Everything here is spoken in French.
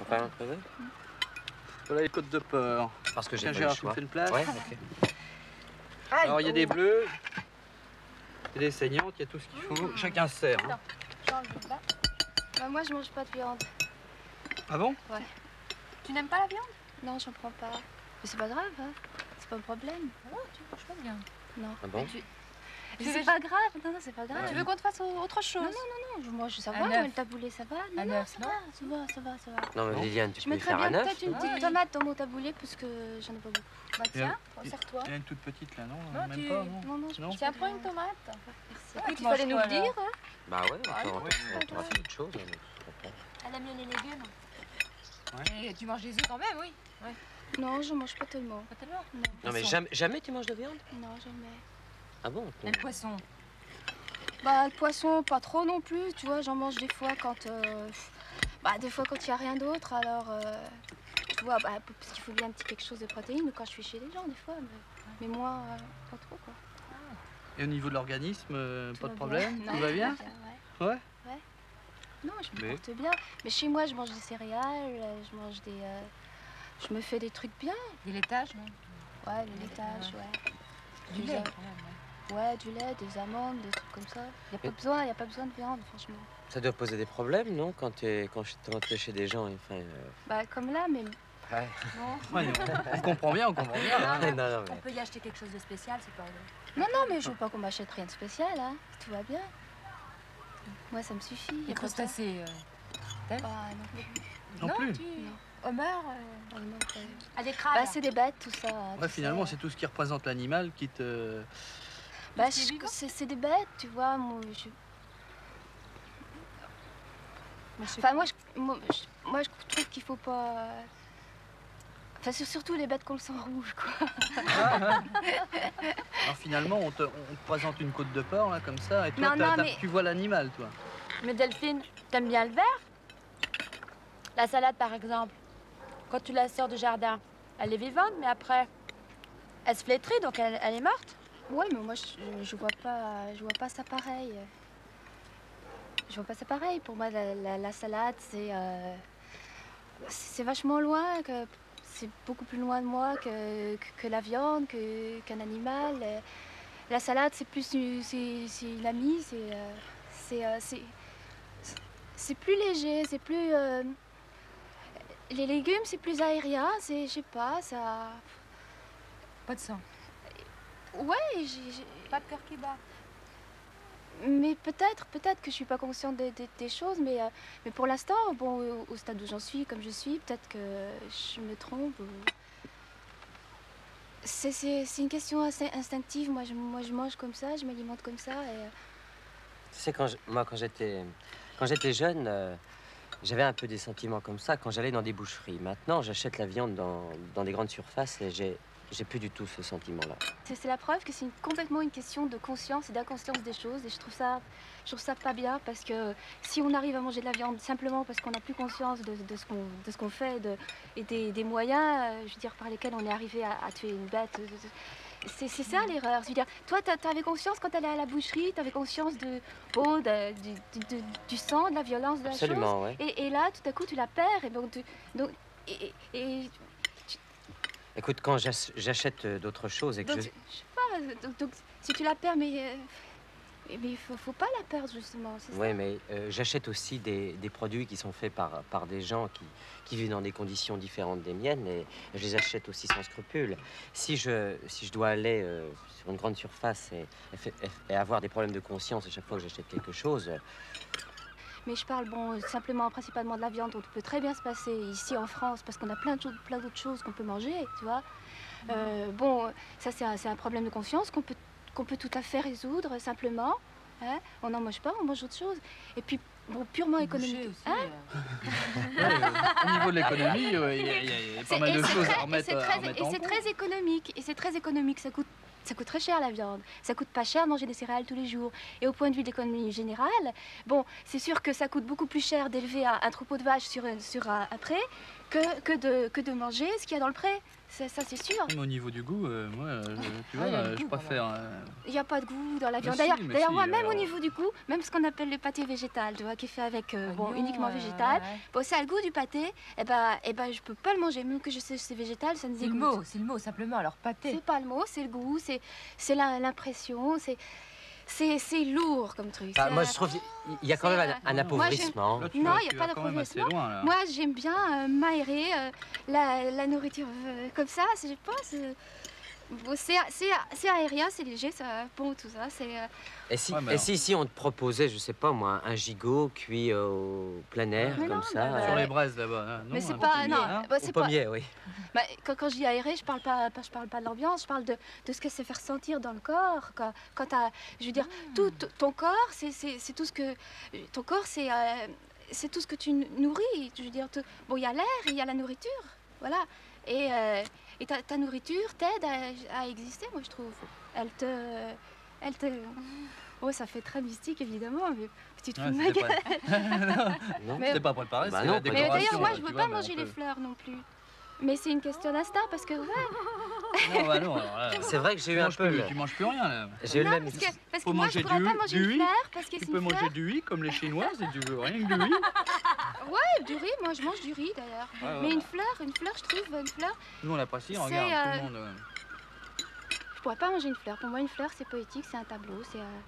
On trouver Voilà les côtes de porc. Parce que j'ai pas Gérard, le tu me choix. fais une place Ouais. Alors il y a des bleus, il y a des saignantes, il y a tout ce qu'il faut. Chacun se sert. hein. Bah, moi, je mange pas de viande. Ah bon? Tu n'aimes pas la viande? Non, j'en prends pas. Mais c'est pas grave, hein. C'est pas un problème. Oh, tu manges pas de viande. Non. Ah bon? Tu Mais c'est pas grave, non, non, c'est pas grave. Tu veux qu'on te fasse autre chose? Non, non, non, non, je ça va, moi, le taboulé, ça va. Non, non, ça va, ça va, ça va, ça va. Non, mais Liliane, tu Je peux faire bien un peut-être une petite Oui. tomate dans mon taboulé parce que j'en ai pas beaucoup. Bah tiens, sers-toi. Il y a une toute petite là, non, Non, Même tu- pas, non Non, non, Tiens, prends une tomate. Merci. Ouais, Écoute, tu il fallait nous le dire, hein. Bah ouais, on Ah, on pourra faire autre chose. Elle aime les légumes. Et tu manges des œufs quand même, oui. Non, je mange pas tellement. Pas tellement. Non, Non, mais jamais tu manges de viande? Non jamais. Ah bon Et le poisson. Bah, le poisson, pas trop non plus, tu vois, j'en mange des fois quand. euh, Bah, des fois quand il y a rien d'autre, alors. euh, Tu vois, bah, parce qu'il faut bien un petit quelque chose de protéines ou quand je suis chez les gens, des fois, mais, mais moi, euh, pas trop, quoi. Et au niveau de l'organisme, euh, pas de problème bien. Tout Non, va bien ouais. Ouais Ouais. Non, je me Mais- porte bien. Mais chez moi, je mange des céréales, je mange des. euh, Je me fais des trucs bien. Des laitages, non? Ouais, le laitage, ouais. Du Des lait a- quand même. Ouais. Du lait, des amandes, des trucs comme ça. Il n'y a pas besoin, y a pas besoin de viande, franchement. Ça doit poser des problèmes, non Quand tu es, quand es chez des gens, enfin... euh, Bah, comme là, mais Ouais. non. Ouais, On comprend bien, on comprend bien. hein. non, non, On peut y acheter quelque chose de spécial, c'est pas Non, non, mais je veux pas qu'on m'achète rien de spécial, hein. Tout va bien. Moi, ça me suffit. y Les crustacés. euh, Bah, non. Non plus. tu... Non. Homer, Ah, non, pas- à des Bah, crabes. c'est des bêtes, tout ça. Ouais, finalement, c'est tout ce qui représente l'animal qui te. Bah, c'est des bêtes, tu vois. Moi, je... Enfin, moi, je, moi, je, moi, je trouve qu'il faut pas. Enfin, c'est surtout les bêtes qu'on le sang rouge, quoi. Alors finalement, on te, on te présente une côte de porc, là, comme ça, et toi, Non, t'as- non, t'as- mais- tu vois l'animal, toi. Mais Delphine, t'aimes bien le vert? La salade, par exemple. Quand tu la sors du jardin, elle est vivante, mais après, elle se flétrit, donc elle, elle est morte. Ouais, mais moi, je, vois pas, je vois pas ça pareil. Je vois pas ça pareil. Pour moi, la, la- la salade, c'est, euh, c'est vachement loin, que c'est beaucoup plus loin de moi que, que, la viande, qu'un animal. La salade, c'est plus, c'est, une amie, c'est, euh, euh, c'est, c'est plus léger, c'est plus. les légumes, c'est plus aérien, c'est, je sais pas, ça. Pas de sang. Ouais, j'ai- Pas de cœur qui bat. Mais peut-être, peut-être que je suis pas consciente des, des- des choses, mais, euh, mais pour l'instant, bon, au, au stade où j'en suis, comme je suis, peut-être que je me trompe. ou- C'est, c'est- c'est une question assez instinctive. Moi je, moi, je mange comme ça, je m'alimente comme ça. Et... euh, Tu sais, quand je- moi, quand j'étais, quand j'étais jeune, euh, j'avais un peu des sentiments comme ça quand j'allais dans des boucheries. Maintenant, j'achète la viande dans, dans des grandes surfaces et j'ai, j'ai plus du tout ce sentiment-là. C'est, la preuve que c'est complètement une question de conscience et d'inconscience des choses. Et je trouve ça, je trouve ça pas bien parce que si on arrive à manger de la viande simplement parce qu'on n'a plus conscience de, de ce qu'on, fait de- et des, des moyens, euh, je veux dire, par lesquels on est arrivé à, à tuer une bête. euh, C'est, ça l'erreur. Je veux dire, toi, tu avais conscience quand tu allais à la boucherie, tu avais conscience de, oh, de- du, sang, de la violence, de la chose. Absolument, ouais. Et, et là, tout à coup, tu la perds. Et donc, tu- donc et Écoute, quand j'ach- j'achète euh, d'autres choses et que donc, je... je sais pas, donc, donc, si tu la perds, mais euh, mais il faut, faut pas la perdre justement. c'est. Oui, mais euh, j'achète aussi des, des produits qui sont faits par, par des gens qui, qui vivent dans des conditions différentes des miennes et je les achète aussi sans scrupule. Si je, si je dois aller euh, sur une grande surface et, et fait- et avoir des problèmes de conscience à chaque fois que j'achète quelque chose, euh, Mais je parle bon simplement principalement de la viande dont on peut très bien se passer ici en France parce qu'on a plein d'autres choses qu'on peut manger, tu vois. Euh, bon, ça c'est un, problème de conscience qu'on peut qu'on peut tout à fait résoudre simplement. hein. On n'en mange pas, on mange autre chose. Et puis bon purement économique. Aussi, Hein euh, Ouais, euh, au niveau de l'économie, il y, a- pas mal de choses très- à et remettre, Et en c'est très économique. Et c'est très économique. Ça coûte, ça coûte très cher la viande. Ça coûte pas cher de manger des céréales tous les jours. Et au point de vue de l'économie générale, bon, c'est sûr que ça coûte beaucoup plus cher d'élever un, troupeau de vaches sur, un- sur un, un pré que, que, de, que de manger ce qu'il y a dans le pré. Ça, ça, c'est sûr. Mais au niveau du goût, euh, moi, euh, tu Ah, vois, a le euh, je goût, préfère. euh, Il n'y a pas de goût dans la viande. D'ailleurs, d'ailleurs, si, moi, même au niveau du goût, même ce qu'on appelle le pâté végétal, tu vois, qui est fait avec, euh, bon, uniquement euh, végétal, ouais. bon, ça a le goût du pâté, et ben, et ben, je peux pas le manger, même que je sais que c'est végétal, ça me C'est le dégoûte. mot, c'est le mot simplement. Alors pâté. C'est pas le mot, c'est le goût, c'est, c'est la- l'impression, c'est, c'est, lourd comme truc. C'est, moi, euh, je trouve qu'il y a quand même euh, un, un appauvrissement. Tu Non, il y a pas d'appauvrissement. Moi, j'aime bien euh, m'aérer euh, la, la nourriture euh, comme ça, je sais pas, c'est, bon, c'est, c'est, c'est aérien, c'est léger, ça, bon, tout ça, c'est... euh, Et si, Ouais, et si ici on te proposait, je sais pas moi, un gigot cuit au plein air, Mais comme non, ça mais Sur les braises là-bas. hein. mais Non, c'est pas... pommier, Non, hein. bah, c'est pas... pommier, oui. Bah, quand, quand je dis aéré, je parle pas, pas- je parle pas de l'ambiance, je parle de, de ce que c'est faire sentir dans le corps. Quand, quand je veux dire, tout t- ton corps, c'est, c'est, c'est tout ce que, ton corps, c'est, euh, c'est tout ce que tu nourris. Je veux dire, tout- bon, il y a l'air, il y a la nourriture, voilà. Et, euh, et ta, ta nourriture t'aide à, à exister, moi je trouve. Elle te, elle te, oh, ça fait très mystique évidemment, mais tu te fous de ma c'était gueule. pas- Non Mais- C'était pas préparé, Bah c'est non, Mais d'ailleurs, moi, je tu veux pas manger les peut- fleurs non plus. Mais c'est une question d'instinct parce que, ouais, Non, bah non, alors là, C'est vrai que j'ai tu eu un manges peu plus-. Tu manges plus rien là. J'ai eu le même... parce que, parce que moi, je pourrais du- pas manger du une riz. fleur parce que Tu c'est peux une manger du riz comme les Chinois si tu veux, rien que du riz. Du riz, moi je mange du riz d'ailleurs. Ouais, ouais. Mais une fleur, une fleur, je trouve, une fleur, Nous on l'apprécie, regarde, tout le monde. euh, je pourrais pas manger une fleur. Pour moi, une fleur, c'est poétique, c'est un tableau, c'est. euh,